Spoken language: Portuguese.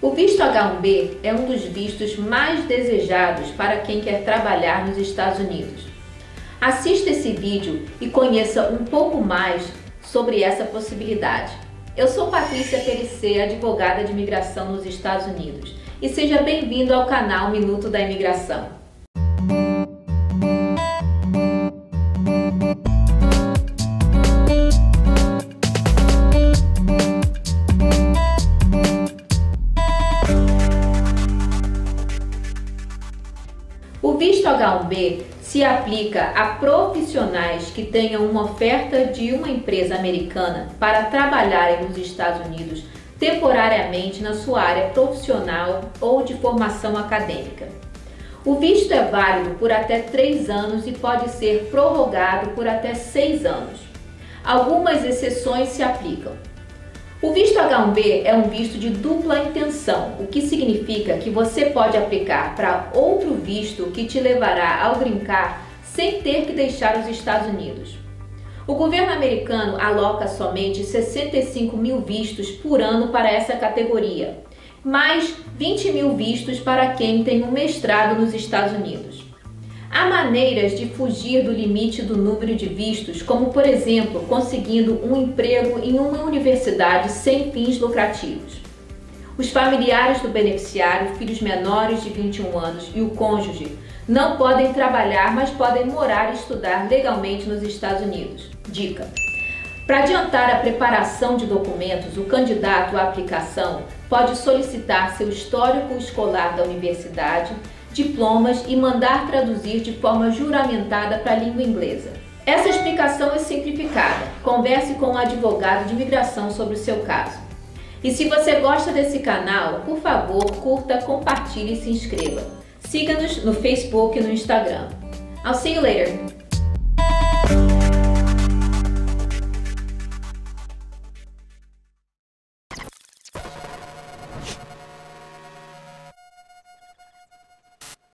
O visto H1B é um dos vistos mais desejados para quem quer trabalhar nos Estados Unidos. Assista esse vídeo e conheça um pouco mais sobre essa possibilidade. Eu sou Patrícia Perissé, advogada de imigração nos Estados Unidos, e seja bem-vindo ao canal Minuto da Imigração. Visto H1B se aplica a profissionais que tenham uma oferta de uma empresa americana para trabalharem nos Estados Unidos temporariamente na sua área profissional ou de formação acadêmica. O visto é válido por até três anos e pode ser prorrogado por até seis anos. Algumas exceções se aplicam. O visto H1B é um visto de dupla intenção, o que significa que você pode aplicar para outro visto que te levará ao brincar sem ter que deixar os Estados Unidos. O governo americano aloca somente 65 mil vistos por ano para essa categoria, mais 20 mil vistos para quem tem um mestrado nos Estados Unidos. Há maneiras de fugir do limite do número de vistos, como por exemplo, conseguindo um emprego em uma universidade sem fins lucrativos. Os familiares do beneficiário, filhos menores de 21 anos e o cônjuge não podem trabalhar, mas podem morar e estudar legalmente nos Estados Unidos. Dica: para adiantar a preparação de documentos, o candidato à aplicação pode solicitar seu histórico escolar da universidade, diplomas e mandar traduzir de forma juramentada para a língua inglesa. Essa explicação é simplificada. Converse com um advogado de imigração sobre o seu caso. E se você gosta desse canal, por favor, curta, compartilhe e se inscreva. Siga-nos no Facebook e no Instagram. I'll see you later!